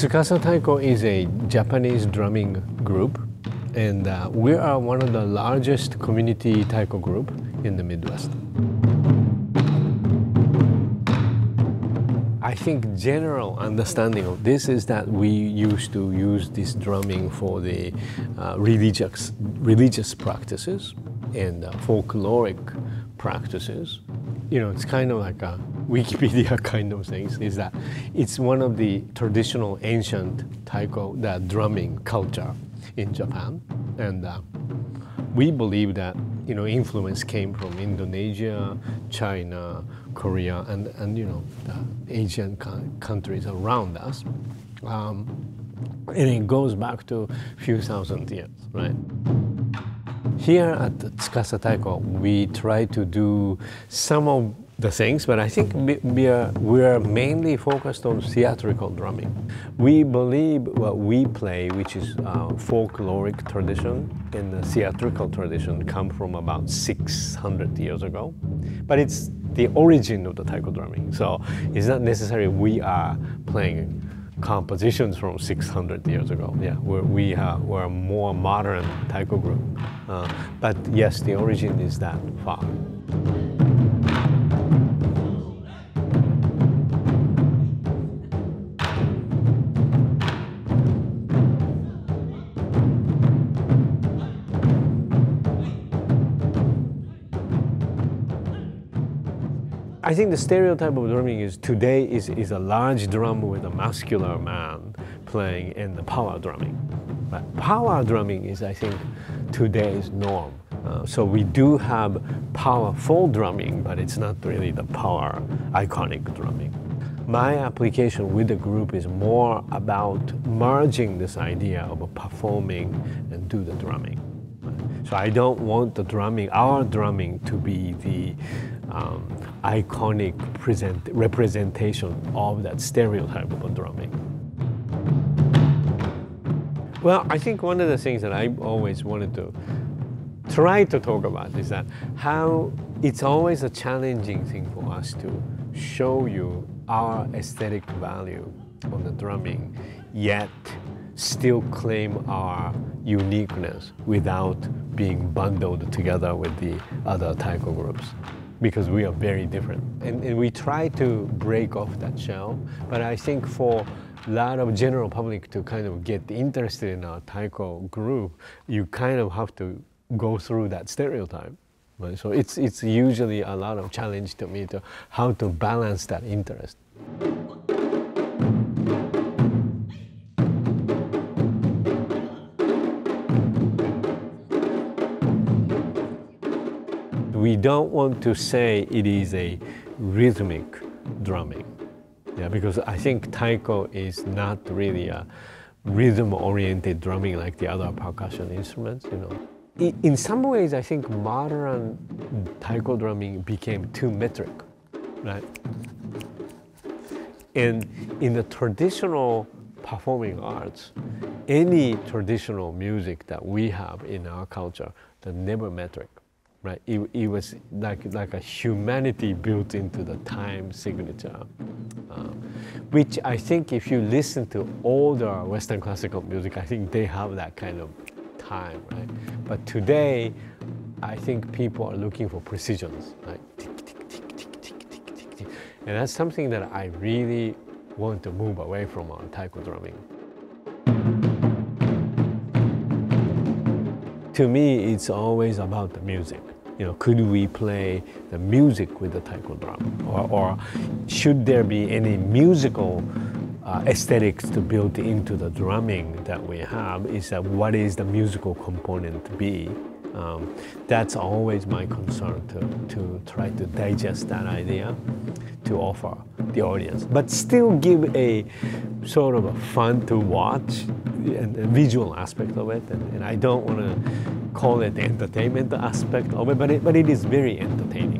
Tsukasa Taiko is a Japanese drumming group, and uh, we are one of the largest community taiko group in the Midwest. I think general understanding of this is that we used to use this drumming for the uh, religious, religious practices and uh, folkloric practices. You know, it's kind of like a Wikipedia kind of things, is that it's one of the traditional ancient taiko, the drumming culture in Japan. And uh, we believe that you know influence came from Indonesia, China, Korea, and, and you know the Asian countries around us. Um, and it goes back to a few thousand years, right? Here at Tsukasa Taiko, we try to do some of the things, but I think we are, we are mainly focused on theatrical drumming. We believe what we play, which is folkloric tradition and the theatrical tradition, come from about 600 years ago. But it's the origin of the taiko drumming. So it's not necessarily we are playing compositions from 600 years ago. Yeah, we're, we are, we're a more modern taiko group. Uh, but yes, the origin is that far. I think the stereotype of drumming is today is, is a large drum with a muscular man playing in the power drumming. But power drumming is, I think, today's norm. Uh, so we do have powerful drumming, but it's not really the power iconic drumming. My application with the group is more about merging this idea of performing and do the drumming. So I don't want the drumming, our drumming, to be the um, iconic present, representation of that stereotype of drumming. Well, I think one of the things that I always wanted to try to talk about is that how it's always a challenging thing for us to show you our aesthetic value on the drumming, yet still claim our uniqueness without being bundled together with the other taiko groups because we are very different. And, and we try to break off that shell, but I think for a lot of general public to kind of get interested in our taiko group, you kind of have to go through that stereotype. Right? So it's, it's usually a lot of challenge to me to how to balance that interest. We don't want to say it is a rhythmic drumming. Yeah, because I think taiko is not really a rhythm-oriented drumming like the other percussion instruments, you know. In some ways, I think modern taiko drumming became too metric, right? And in the traditional performing arts, any traditional music that we have in our culture, the never metric right? It, it was like, like a humanity built into the time signature, uh, which I think if you listen to older Western classical music, I think they have that kind of time, right? But today, I think people are looking for precisions, right? Tick, tick, tick, tick, tick, tick, tick, tick. And that's something that I really want to move away from on taiko drumming. To me, it's always about the music. You know, could we play the music with the taiko drum? Or, or should there be any musical uh, aesthetics to build into the drumming that we have? Is that what is the musical component to be? Um, that's always my concern to, to try to digest that idea to offer the audience, but still give a sort of a fun to watch and, visual aspect of it. And, and I don't want to call it the entertainment aspect of it, but it, but it is very entertaining.